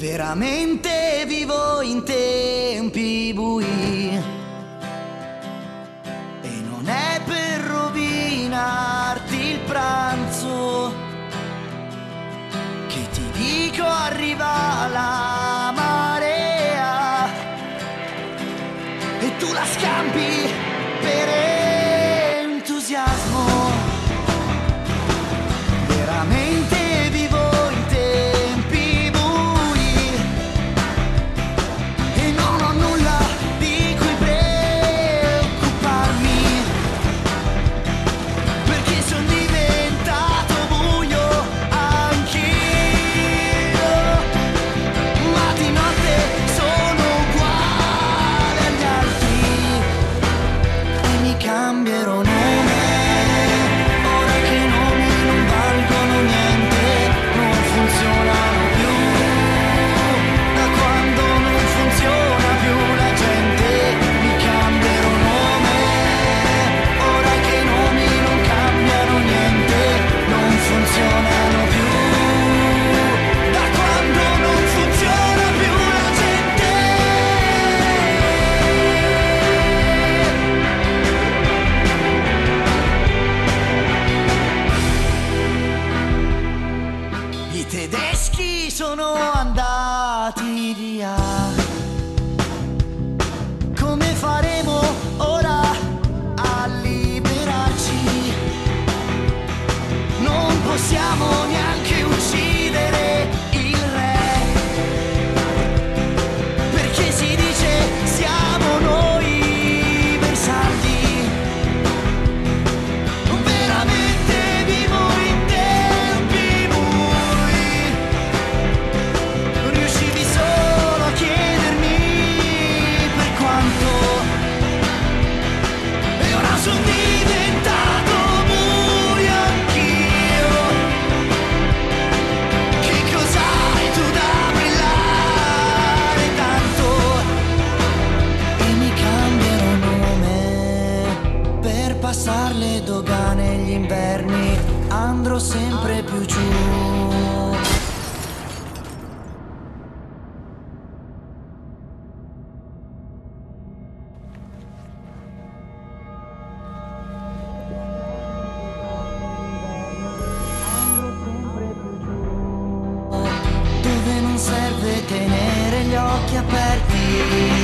Veramente vivo in tempi bui. Come faremo ora a liberarci? Non possiamo passare le dogane e gli inverni andrò sempre più giù. Dove non serve tenere gli occhi aperti